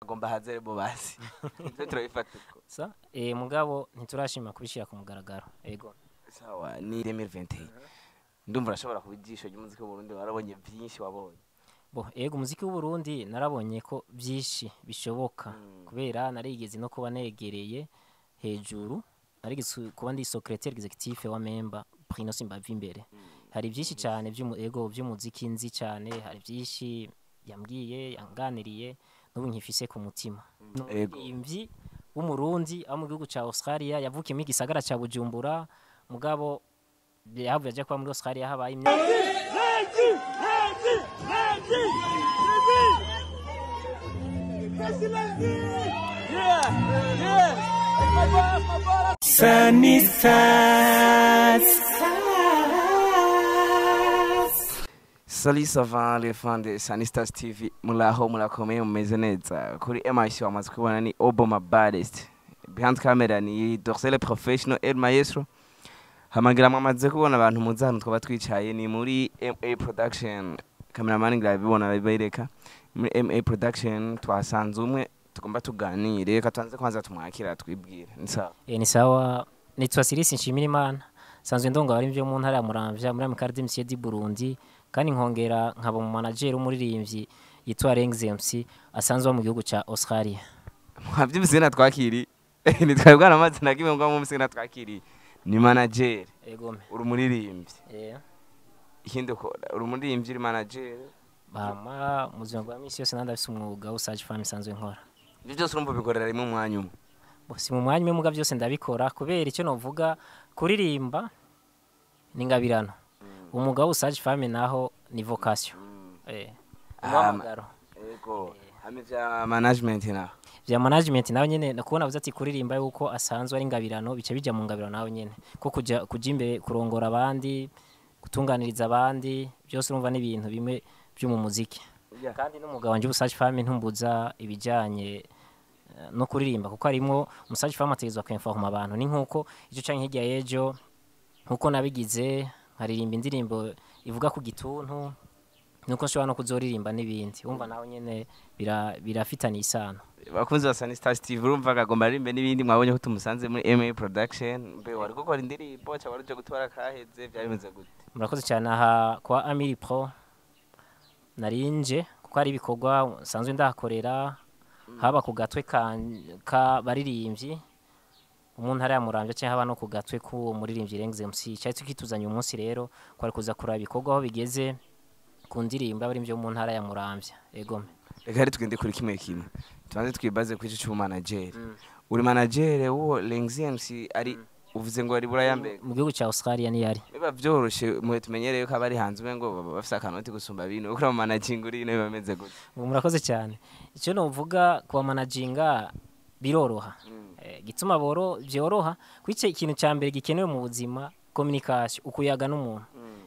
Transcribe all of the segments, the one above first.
agomba hazere bo basi ivyo turabifata uko. Sa? Eh mugabo ntiturashima kubishira ku mugaragaro. Ego. Sawa ni 2021 ndumva urashobora kuba ijisho ry'umuziki w'uburundi warabonye vyinshi wabonye. Bo ego umuziki w'u Burundi narabonye ko byinshi bishoboka. Kubera narigeze no kuba negereye hejuru narigeze kuba ndi secrétaire executif wa member Prino Simbava imbere hari byinshi cyane by'umu ego by'umuziki nzi cyane. Hari byinshi yambwiye yanganiriye. N'ubu nkifise ku mutima Ego. imvyi w'umurundi abo mu gihugu ca Australia yavukiyemo igisagara ca Bujumbura mugabo yahavuye aja kuba muri Australia habaye imyaka les fans de Sanistas TV muraho murakomeye mumeze neza. Kuri MIC wamaze kubona ni Obama Baddest behind camera ni Dorsele Professional El Maestro. Hamagira mwamaze kubona abantu muzi hano twaba twicaye ni muri MA Production. Cameraman ngira bibona bibereka muri MA Production twasanze umwe tugomba tuganire. Reka tuanze kwanza tumwakira twibwire ni sawa? Ni sawa. Nitwa Sirisi nshimira imana sanzwe ndonga ari byo mu ntara ya Muramvya muri Amikardi MC di Burundi. Kandi nkongera nkaba mu manager w'umuririmbyi yitwa MC asanzwe aba mu gihugu ca Australia. Mwavyumvise na twakiri nitwaye bwana amazi na kimwe ngo mumvise na twakiri ni me. Uri umuririmbyi. Ikindi uri umuririmbyi uri manager bama mu buzima bwa misi yose nandafise umwuga wo Sage Farm sanzwe nkora. Ibyo byose urumva bikorera rimwe umwanya umwe? Si mu mwanya umwe muga byose ndabikora. Kubera icyo novuga kuririmba ni ngabirano. Umwuga wo Sage Farm naho ni vocation eh. Ah, umuhamagaro. ego. Hame vya management naho vya management nawe nyene nakubona avuze ati kuririmba yuko asanzwe ari ngabirano bice bija mu ngabirano nawe nyene. Ko kuja kuja imbere kurongora abandi gutunganiriza abandi byose urumva n'ibintu bimwe byo mu muziki. Kandi n'umugabo wanje ubusaje femme ntumbuza ibijanye eh, no kuririmba kuko harimo umusaje femme ategezwa kwemfahuma abantu ni nk'uko ico canke hirya y'ejo nk'uko nabigize nkaririmba indirimbo ivuga ku gituntu nuko nshobora no kuzoririmba n'ibindi. Wumva nawe nyene bira- birafitaniye isano. Bakunzi ba Sanistas TV urumva kagomba rimbe n'ibindi mwabonye ko tumusanze muri MA Production. Mbe wari gukora indirimbo cyangwa uje gutwara kaheze byari bimeze gute? Murakoze cyane aha kwa Amiri Pro. Narinje kuko hari ibikorwa nsanzwe ndahakorera haba ku gatwe ka, ka baririmbyi mu ntara ya Muramvya cyangwa no ku gatwe k'uwo muririmbyi Rengs MC cyari tukituzanye umunsi rero kwari kuza kuraba ibikorwa aho bigeze ku ndirimbo y'abaririmbyi bo mu ntara ya Muramvya. Egome reka rero tugende kuri kimwe kimwe. Tubanze twibaze kuri ico cy'ubumanageri uri manager w'uwo Lengs MC ari uvuze ngo ari buraya mbere mu gihugu cya Australia ni yari. Biba vyoroshe mwe tumenyereye ko abari hanze ume ngo bafise akanoti gusumba bino ukora mu managing uri ino gute? Ubu murakoze cyane. Icyo novuga kuba managinga biroroha. Eh, gituma boro byoroha kwice ikintu cya mbere gikenewe mu buzima communication ukuyaga n'umuntu.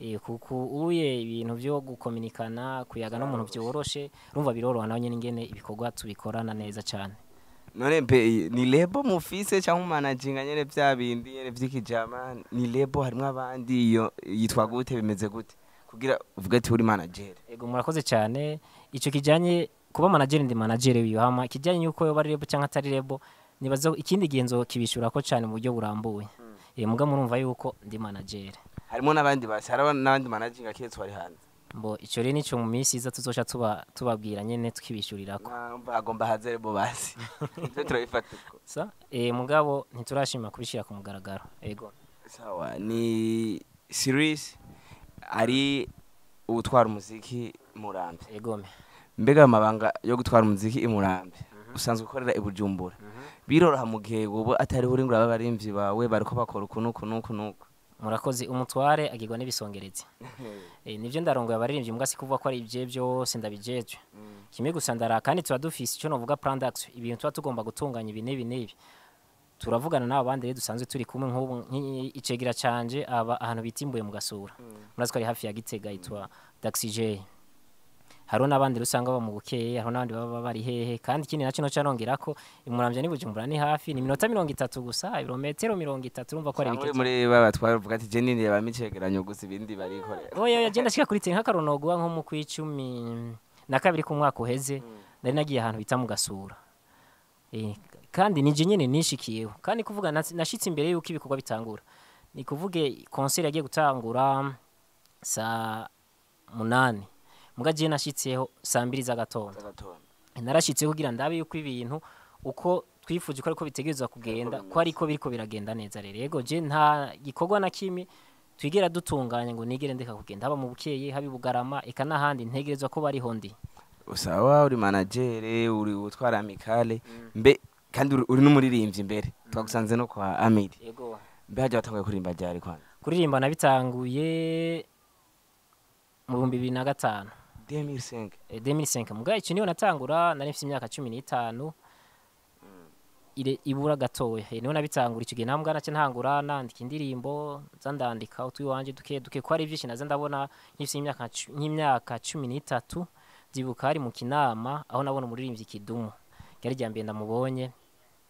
Eh kuko uye ibintu byo gukominikana kuyaga n'umuntu byoroshe urumva biroroha nawe nyine ingene ibikorwa tubikorana neza cyane. None mbe ni lebo mufise cyangwa umanaginga nyene vya bindi nyene vy'ikijama ni lebo harimwo abandi iyo yitwa gute bimeze gute? Kugira uvuge ati uri manager. Ego murakoze cyane. Icyo kijanye kuba manager ndi manager wiyo hama kijanye yuko yoba ari lebo cyangwa atari lebo nibaza ikindi genzo kibishura ko cyane mu buryo burambuye. Eh muga murumva yuko ndi manager. Harimo n'abandi basi harimo n'abandi managinga kiretse wari hanze? Mbo icyo rero ni cyo mu minsi iza tuzoca tuba tubabwira nyene tukibishurirako Numva hagomba haze lebo basi. Ivyo turabifata uko. Sa eh mugabo ntiturashima kubishira ku mugaragaro. Ego. Sawa. Ni series ari utwara umuziki murambe egome. Mbega amabanga yo gutwara umuziki i murambe usanzwe ukorera i bujumbura. Biroroha mu gihe wowe atari uri ngo urabe abarimvyi bawe bariko bakora uku nuku nuku nuku. Murakoze umutware agirwa n'ibisongerezi. Eh nivyo ndarongoye abaririmbyi mbwa si kuvuga ko ari ibye byose ndabijejwe kimwe gusa ndara kandi tuba dufise icyo novuga plan d'action ibintu tuba tugomba gutunganya ibi n'ibi n'ibi turavugana n'abo bandi rero dusanzwe turi kumwe nk'ubu icegera canje aba ahantu bitimbuye mu gasura. Murazi ko ari hafi ya gitega yitwa daxij hariho n'abandi rero usanga baba mu bukeye hariho n'abandi baba bari hehe kandi ikindi na cyo noca nongera ko imuramvya n'ibujumbura ni hafi ni minota mirongo itatu gusa ibirometero mirongo itatu urumva ko ari bike muri baba twavuga ati je nini yaba micegeranyo gusa ibindi barikorera oya agenda ashika kuri teni nk'akaronogwa nko mu kw'icumi na kabiri k'umwaka uheze nari nagiye ahantu bita mu gasura Eh, kandi nije nyene nishikiyeho. Kandi kuvuga nas- nashitse imbere yuko ibikorwa bitangura. Ni kuvuge concert yagiye gutangura saa munani. Muga je nashitseho saa mbiri z'agatondo narashitseho kugira ndabe yuko ibintu uko twifuje ko ariko bitegerezwa kugenda ko ariko biriko biragenda neza rero. Yego je nta gikorwa na kimwe twigera dutunganya ngo nigere ndeka kugenda haba mu bukeye haba i bugarama eka n'ahandi ntegerezwa ko bariho ndi. Usaba uri managere uri utwara amikale mbe kandi uri- uri n'umuririmbyi imbere twagusanze no kwa amiri. Yego. Mbe hajya watanguye kuririmba ryari kwanza kuririmba nabitanguye mu bihumbi bibiri na gatanu. 2005 eh, 2005 muga icyo ni ho natangura nari mfite imyaka cumi n'itanu ire ibura gatoya. Eh, ni ho nabitangura icyo gihe. Nambwa nace ntangura nandika indirimbo nza ndandika utwiwanje duke duke. Ko ari byinshi naza ndabona nk'ifite imyaka nk'imyaka cumi n'itatu byibuka hari mu kinama aho nabona umuririmbyi kidumu. Yari rya mbere ndamubonye.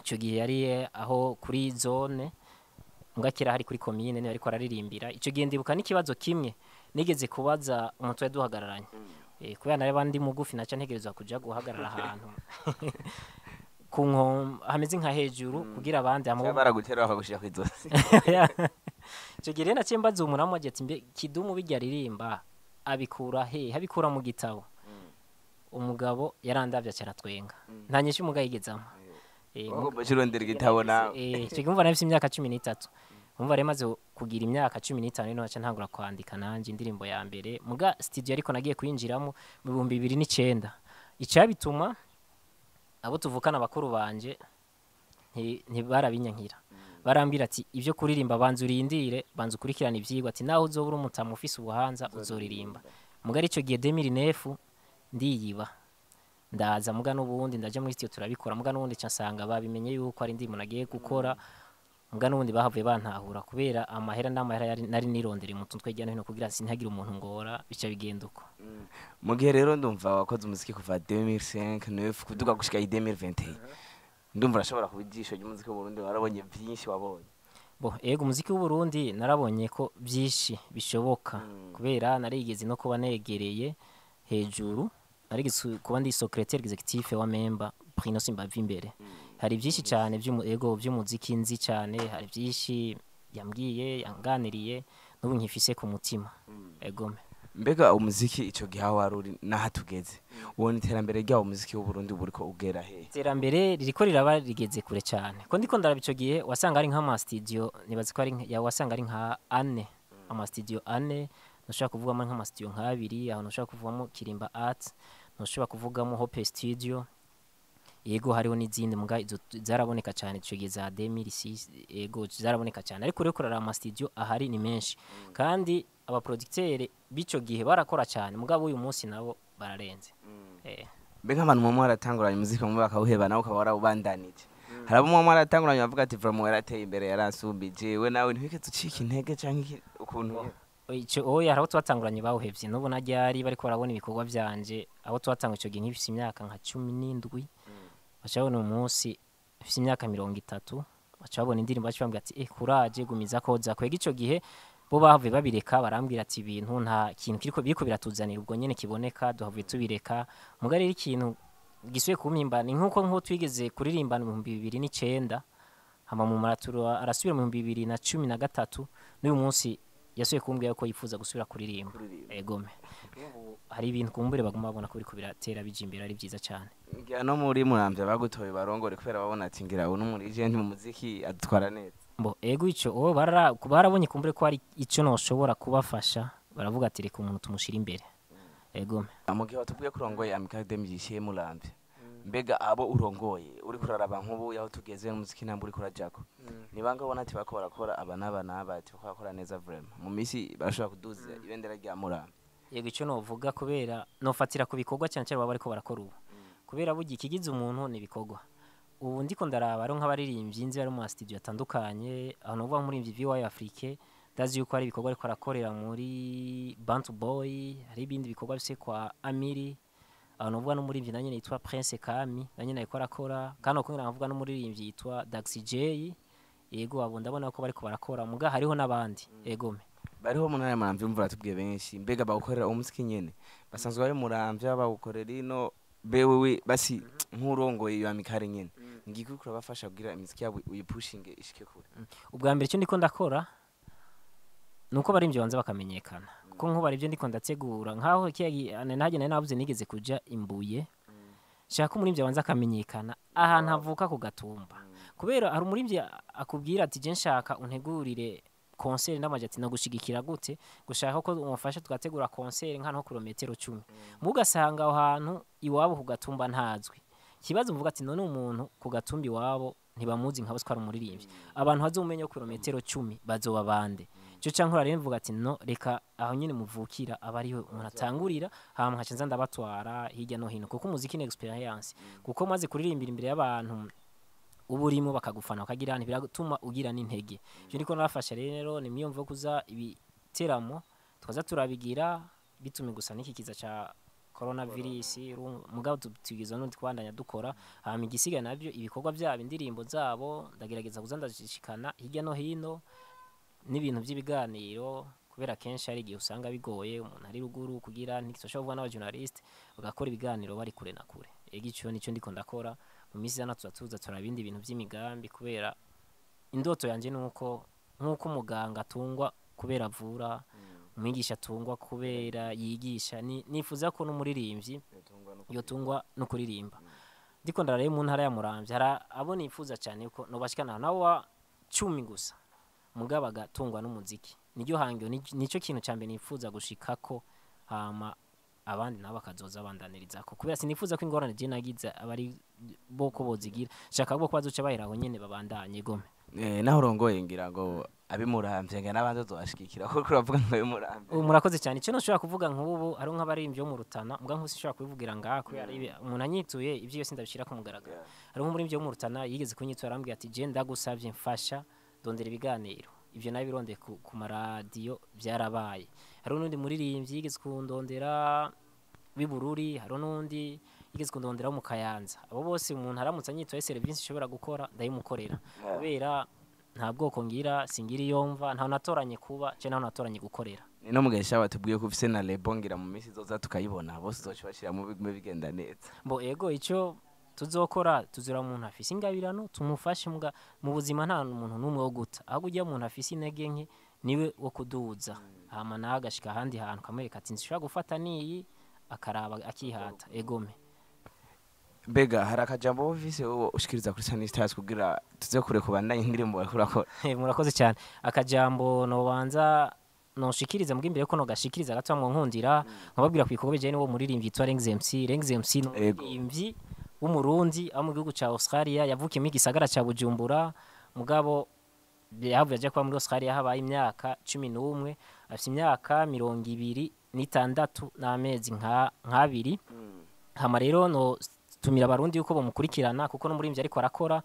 Icyo gihe yari eh, aho kuri zone mbwa kera hari kuri komine ni ho ariko araririmbira. Icyo gihe ndibuka n'ikibazo kimwe nigeze kubaza umuntu wari duhagararanye. Eh, kubera nareba ndi mugufi naca ntegerezwa kuja guhagarara ahantu. Ku nkom hameze nka hejuru kugira abandi amu baragutera bakagushira ku izosi icyo gihe rero naciye mbaza ati mbe kidumu bijya aririmba? Abikura he abikura mu gitabo. Umugabo yarandavye acara twenga nta nyinshi umugabo yigezamo Eh, Eh, icyo gihe umva nafise imyaka cumi n'itatu. Umva rero maze kugira imyaka cumi n'itanu ni ho naca ntangura kwandika nanjye indirimbo ya mbere. Muga studio ariko nagiye kuyinjiramo mu bihumbi bibiri n'icenda icabituma abo tuvukana bakuru banje nti- ntibarabinyankira barambwira ati ibyo kuririmba banza urindire banza ukurikirane ivyigwa. Ati naho uzobura umutamu ufise ubuhanza uzoririmba. Muga ari ico gihe 2009 ndiyiba. Ndaza muga n'ubundi ndaje muri studio turabikora. Muga n'ubundi nsanga babimenye yuko ari ndimo nagiye gukora. Muga n'ubundi bahavuye bantahura kubera amahera n'amahera nari nirondera mu mutwe hirya no hino kugira sinhagire umuntu ngora bica bigenda uko mu gihe rero ndumva wakoze umuziki kuva 2005 9 kuduga gushika 2021 ndumva urashobora kuba ijisho ry'umuziki w'uburundi warabonye byinshi wabonye. Bo ego umuziki w'u Burundi narabonye ko byinshi bishoboka. Kubera narigeze no kuba negereye hejuru narigeze kuba ndi secrétaire executif wa member Prino Simbava imbere hari byinshi cyane by'umu ego by'umuziki nzi cyane. Hari byinshi yambwiye yanganiriye n'ubu nkifise ku mutima. Egome mbega umuziki ico gihe aho wari uri n'aho tugeze? Ubona iterambere ryawo umuziki w'uburundi ubu uriko ugera he? Iterambere ririko riraba rigeze kure cyane. Ko ndiko ndaraba ico gihe wasanga ari nk'ama studio nibaza ko ari wasanga ari nka ane. Ama studio ane ntushobora kuvugamo nk'ama studio nk'abiri aho ntushobora kuvugamo Kirimba Art ntushobora kuvugamo Hope Studio yego hariho n'izindi t- zaraboneka cyane gihe za 2006 yego zaraboneka cyane. Ariko rero kurara ama studio ahari ni menshi. Kandi abaproducteur b'ico gihe barakora cyane mugabo uyu munsi nabo bararenze. Eh. Mbe nk'abantu mumwe waratanguranye umuziki bamwe bakawuheba nawe ukaba warawubandanije hari abo mumwe waratanguranye bavuga ati vraiment yarateye imbere yarasumbije we nawe ntibigeze ucika intege iki- ukuntu? Icyo oya hari abo twatanguranye bawuhevye n'ubu na ryari bariko barabona ibikorwa vyanje abo twatangura ico gihe nk'ifise imyaka nka cumi n'indwi babona umunsi ifise imyaka mirongo itatu babona indirimbo bambwira ati eh kuraje gumiza koza. Kwega ico gihe bo bahavuye babireka barambwira ati ibintu nta kintu biriko biratuzanira ubwo nyene kiboneka duhavuye tubireka. Muga rero ikintu gisuye kumpimba ni nk'uko nk'uko twigeze kuririmbana mu bihumbi bibiri n'icenda hama mu maraturo arasubira mu bihumbi bibiri na cumi na gatatu n'uyu munsi yasuye kumbwira ko yifuza gusubira kuririmba. Egome Ubu hari ibintu kumbure baguma babona ko biriko biratera bija imbere ari byiza cyane. Ngira no muri muramvya bagutoye barongore kubera babona ati ngira uno muri agent mu muziki adutwara neza. Mbo ego ico o barara barabonye kumbure ko hari ico noshobora kubafasha baravuga ati reka umuntu tumushira imbere. Egome mu gihe watubwiye ko urongoye amicale de musicien muramvya mbega abo urongoye? Uri kuraraba nk'ubu yaho tugeze n'umuziki ntabwo uri kurajako. Ni banga ubona ati bako barakora? Aba n'aba n'aba ati bako barakora neza vraiment. Mu misi barashobora kuduza ibendera rya muramvya yego icyo novuga kubera nofatira ku bikorwa cyane cyane baba bariko barakora ubu. Kubera burya ikigize umuntu ni ibikorwa. Ubu ndiko ndaraba ari nk'abaririmbyi nzi bari mu ma studio atandukanye aho novuga nk'umuririmbyi VY Afrique ndazi yuko hari ibikorwa ariko arakorera muri Bantu Boy hari ibindi bikorwa bise kwa Amiri. Aho novuga n'umuririmbyi nanjye yitwa Prince Kami nanjye ariko arakora. Kandi uko nkavuga n'umuririmbyi yitwa Daxi J. Yego abo ndabona ko bariko barakora. Muga hariho n'abandi. Egome bariho mu ntara ya muramvya umva batubwiye benshi. Mbega bawukorera umuziki nyene. Basanzwe bari muramvya bawukorera ino. Bewewe basi nk'urongoye iyo amikare nyene. Ngiki uriko urabafasha kugira imiziki yabo uyipushinge ishike kure. Ubwa mbere icyo ndiko ndakora ni uko bari banza bakamenyekana. Kuko nk'ubu hari ibyo ndiko ndategura. Nk'aho nanjye nari nabuze nigeze kuja imbuye shaka umurimbyi abanza akamenyekana. Ahantu avuka ku gatumba. Kubera hari umurimbyi akubwira ati je nshaka untegurire konseri ndamaje ati nagushigikira gute? Gushaka ko umufasha tugategura konseri nka nko kilometero cumi. Mu ugasanga aho hantu iwabo ku gatumba ntazwi. Ikibazo mvuga ati none umuntu ku gatumba iwabo ntibamuzi nka ari umuririmbyi. Abantu bazomenya kilometero cumi bazoba bande cyo cyangwa rero mvuga ati no reka aho nyine muvukira aba ariho umuntu atangurira hama nkaca nza ndabatwara hirya no hino. Kuko umuziki ni experience. Kuko maze kuririmbira imbere y'abantu uba urimo bakagufana bakagira ahantu biratuma ugira n'intege. Ibyo ndiko nabafasha rero ni miyumvo yo kuza ibiteramo tukaza turabigira bitumi gusa n'iki kiza ca coronavirus mugabo tugize n'undi twandanya dukora hama igisiga na byo ibikorwa byabo indirimbo zabo ndagerageza kuza ndashishikana hirya no hino n'ibintu by'ibiganiro kubera kenshi hari igihe usanga bigoye umuntu ari ruguru kugira ntigisosha kuvuga n'abajournaliste bagakora ibiganiro bari kure na kure. Ego icyo ni cyo ndiko ndakora mu minsi zana tuza tuza turaba ibindi bintu by'imigambi kubera indoto yanjye ni uko nk'uko umuganga atungwa kubera avura umwigisha atungwa kubera yigisha nifuza ko n'umuririmbyi yotungwa no kuririmba. ndiko ndarareba mu ntara ya muramvya hari abo nifuza cyane yuko nobashikana nabo wa cumi gusa. Mugabo agatungwa n'umuziki. Niryo hangiro ni cyo kintu cya mbere nifuza gushikako hama abandi nabo bakazoza bandaniriza ko. Kubera sinifuza ko ingorane je nagize abari bo ko bozigira. Shaka bwo kwazuca bahera aho nyene babandanye gome. Eh naho urongoye ngira ngo abimuramvye nga nabandi zobashikira ko kuravuga ngo abimuramvye murakoze cyane. Icyo nashobora kuvuga nk'ubu hari nk'abaririmbyi bo mu rutana mbwa nkusi nshobora kubivugira kubera umuntu anyituye ibyo yose ndabishira ku mugaragaro. Hari nk'umuririmbyi wo mu rutana yigeze kunyitura arambwira ati je ndagusavye mfasha. Dondera ibiganiro. Ibyo nabi birondeye ku, maradiyo byarabaye. Hari n'undi muririmbyi yigeze kundondera w'ibururi hari n'undi yigeze kundondera wo mu kayanza. Abo bose umuntu aramutse anyitoye serivisi ishobora gukora ndayimukorera. Kubera nta bwoko ngira singira iyo mva ntaho natoranye kuba cyangwa ntaho natoranye gukorera. Ni no mugesha batubwiye ko ufise na lebo ngira mu minsi zoza tukayibona. Bose uzoca bashira mu bigenda neza. Mbo ego icyo tuzokora tuzura umuntu afise ingabirano tumufashe mu buzima nta muntu n'umwe wo guta ahubwo ujya umuntu afise intege nke ni we wo kuduza. Hama nawe agashika ahandi hantu kamwereka ati nzishobora gufata niyi? Akaraba akihata. Egome mbega hari akajambo wowe ushikiriza kuri Stars kugira tuze kure kubandanya indirimbo urakora murakoze cyane. Akajambo nobanza noshikiriza mbwa imbere ko nogashikiriza gato nkundira nkababwira ku bikorwa bijyanye n'uwo muririmbyi yitwa Rengs MC Rengs MC ni umuririmbyi w'umurundi abo mu gihugu cya Australia yavukiyemo igisagara cya Bujumbura mugabo yahavuye ajya kuba muri Australia habaye imyaka cumi n'umwe afite imyaka mirongo ibiri n'itandatu n'amezi nk'abiri. Hama rero no tumira abarundi yuko bamukurikirana kuko n'umuririmbyi ariko arakora.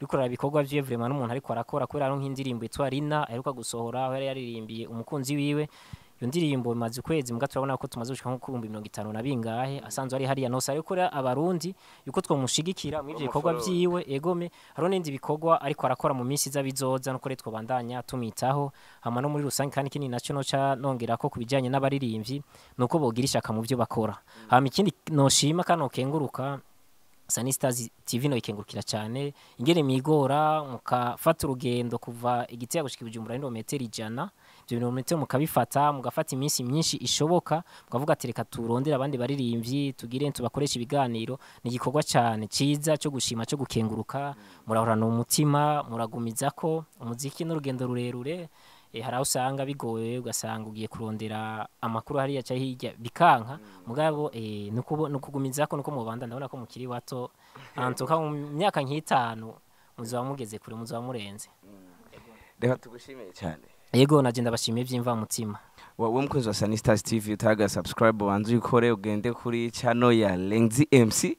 Rikorera ibikorwa vyiwe vraiment n'umuntu ariko arakora kubera nk'indirimbo yitwa Rina aheruka gusohora aho yari yaririmbiye umukunzi wiwe. Iyo ndirimbo imaze ukwezi mbwa turabona ko tumaze gushika nko kubumba mirongo itanu na bingahe asanzwe ari hariya nose. Ariko abarundi yuko twomushigikira mu ivyo bikorwa vyiwe egome hariho n'indi bikorwa ariko arakora mu minsi iza bizoza nuko rero twobandanya tumitaho. Hama no muri rusange kandi kinini naco noca nongera ko kubijanye n'abaririmbyi nuko bogira ishaka mu vyo bakora. Hama ikindi noshima kandi nokenguruka Sunny Stars TV no ikengurukira cyane ingene migora mukafata urugendo kuva igitego gushika ibujumbura ndo metero ijana. Ibyo birometero mukabifata mugafata iminsi myinshi ishoboka mukavuga ati reka turondere abandi baririmbyi tugire tubakoresha ibiganiro. Ni igikorwa cyane cyiza cyo gushima cyo gukenguruka. Murahorana umutima muragumiza ko umuziki n'urugendo rurerure hari aho usanga bigoye ugasanga ugiye kurondera amakuru hariya cyangwa hirya bikanka. Mugabo ni ukugumiza ko nuko mubanda ndabona ko mukiri bato. Antuka mu myaka nk'itanu muzaba mugeze kure muzaba murenze. Reka tugushimiye cyane. Yego nagenda bashimiye by'imvamutima wowe mukunzi wa Stars TV utaga subscribe wanze uyikore ugende kuri channel ya Lengzi MC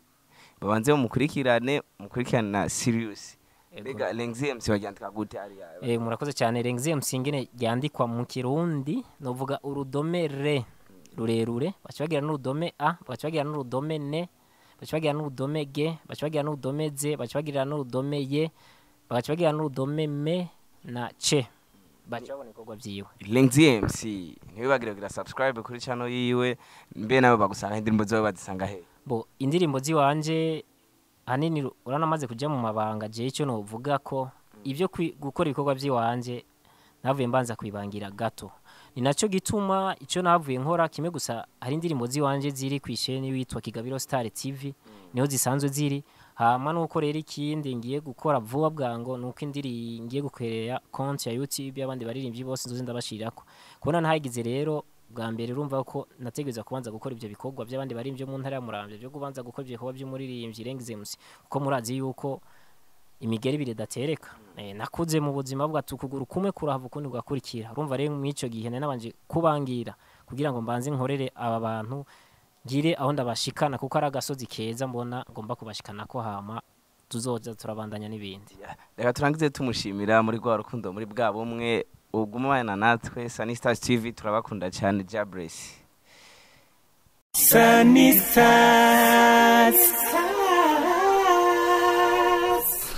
babanze mukurikirane mukurikirane na Sirius. Mbega Lengzi MC baryandika gute hariya? Eh murakoze cyane. Lengzi MC ngene ryandikwa mu kirundi novuga urudome re rurerure. Bakibagira n'urudome a bakibagira n'urudome ne bakibagira n'urudome g bakibagira n'urudome z bakibagira n'urudome ye bagaca bagira n'urudome me na ce baca babona ibikorwa link dmc ntibibagire kugira subscribe kuri channel yiwe mbe nawe bagusanga indirimbo zawe bazisanga he? Bo indirimbo ziwanje hanini ru- uranamaze kuja mu mabanga je icyo novuga ko ivyo kwi- gukora ibikorwa vyiwanje navuye mbanza kwibangira gato. Ni naco gituma ico navuye nkora kimwe gusa hari indirimbo ziwanje ziri kwisheni witwa Kigabiro Star TV ni ho zisanzwe ziri. Hama nuko rero ikindi ngiye gukora vuba bwango nuko indiri ngiye gukorera konti ya YouTube y'abandi baririmbyi bose nzoze ndabashirako kubona ntagize rero bwa mbere urumva ko nategereza kubanza gukora ibyo bikorwa by'abandi bo mu ntara ya Muramvya byo kubanza gukora ibyo bikorwa by'umuririmbyi Rengize MC kuko murazi yuko imigeri ibiri datereka eh, nakuze mu buzima bwa tukuguru kumwe kurahava ukundi gukurikira urumva rero mw'ico gihe nari nabanje kubangira kugira ngo mbanze nkorere aba bantu ngire aho ndabashikana kuko ari agasozi keza mbona ngomba kubashikana ko hama tuzoza turabandanya n'ibindi. Reka turangize tumushimira muri rwa rukundo muri bwa bumwe ugumana natwe. Stars TV turabakunda cyane Sunny Stars.